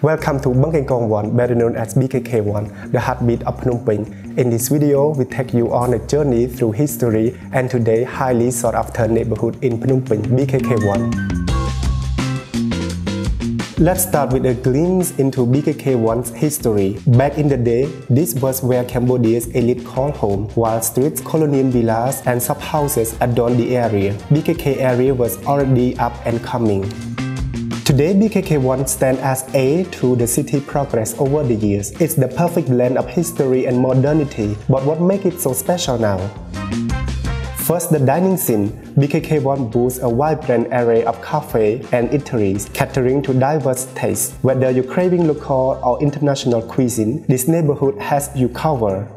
Welcome to Bangkok 1, better known as BKK1, the heartbeat of Phnom Penh. In this video, we take you on a journey through history and today highly sought after neighborhood in Phnom Penh, BKK1. Let's start with a glimpse into BKK1's history. Back in the day, this was where Cambodia's elite called home, while streets, colonial villas, and sub houses adorned the area. BKK area was already up and coming. Today, BKK1 stands as a to the city progress over the years. It's the perfect blend of history and modernity, but what makes it so special now? First, the dining scene. BKK1 boasts a vibrant array of cafes and eateries, catering to diverse tastes. Whether you're craving local or international cuisine, this neighborhood has you covered.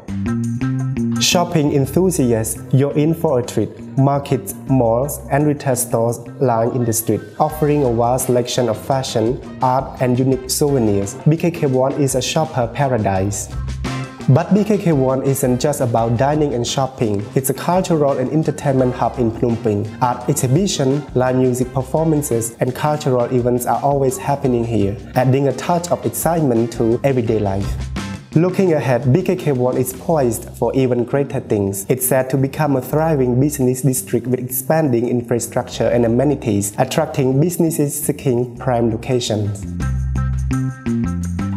Shopping enthusiasts, you're in for a treat. Markets, malls, and retail stores line in the street, offering a wide selection of fashion, art, and unique souvenirs. BKK1 is a shopper paradise. But BKK1 isn't just about dining and shopping. It's a cultural and entertainment hub in Phnom Penh. Art exhibition, live music performances, and cultural events are always happening here, adding a touch of excitement to everyday life. Looking ahead, BKK1 is poised for even greater things. It's set to become a thriving business district with expanding infrastructure and amenities, attracting businesses seeking prime locations.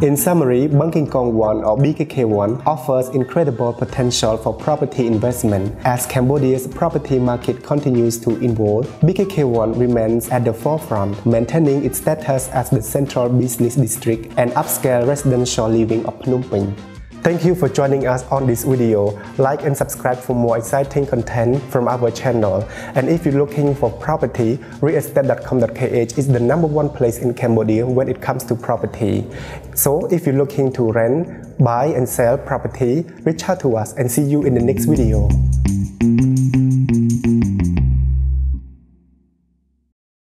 In summary, Bangkok 1 or BKK1 offers incredible potential for property investment. As Cambodia's property market continues to evolve, BKK1 remains at the forefront, maintaining its status as the central business district and upscale residential living of Phnom Penh. Thank you for joining us on this video. Like and subscribe for more exciting content from our channel. And if you're looking for property, realestate.com.kh is the number one place in Cambodia when it comes to property. So if you're looking to rent, buy and sell property, reach out to us and see you in the next video.